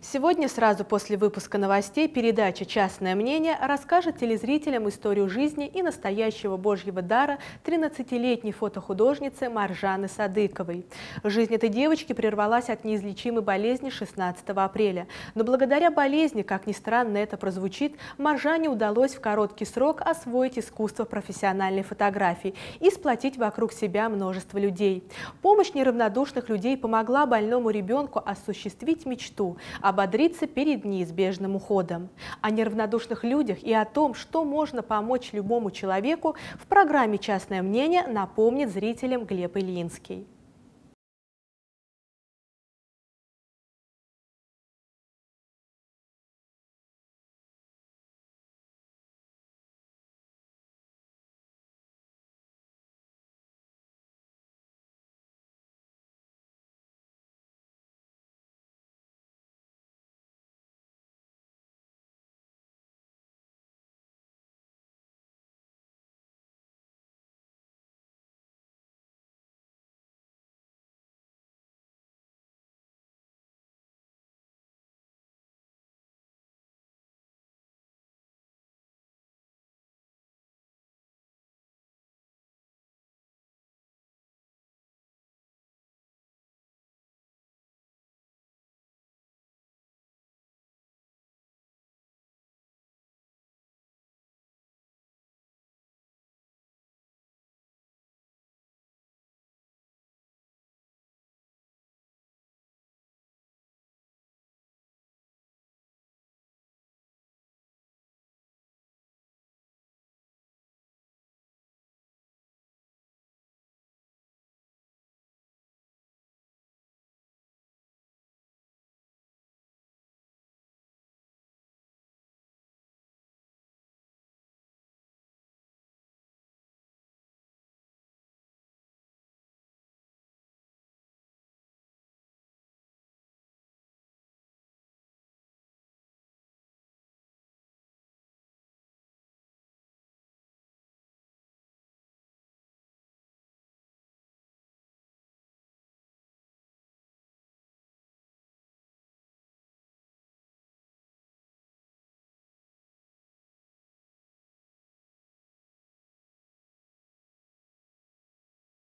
Сегодня, сразу после выпуска новостей, передача «Частное мнение» расскажет телезрителям историю жизни и настоящего божьего дара 13-летней фотохудожницы Маржаны Садыковой. Жизнь этой девочки прервалась от неизлечимой болезни 16 апреля. Но благодаря болезни, как ни странно это прозвучит, Маржане удалось в короткий срок освоить искусство профессиональной фотографии и сплотить вокруг себя множество людей. Помощь неравнодушных людей помогла больному ребенку осуществить мечту – ободриться перед неизбежным уходом. О неравнодушных людях и о том, что можно помочь любому человеку, в программе «Частное мнение» напомнит зрителям Глеб Ильинский.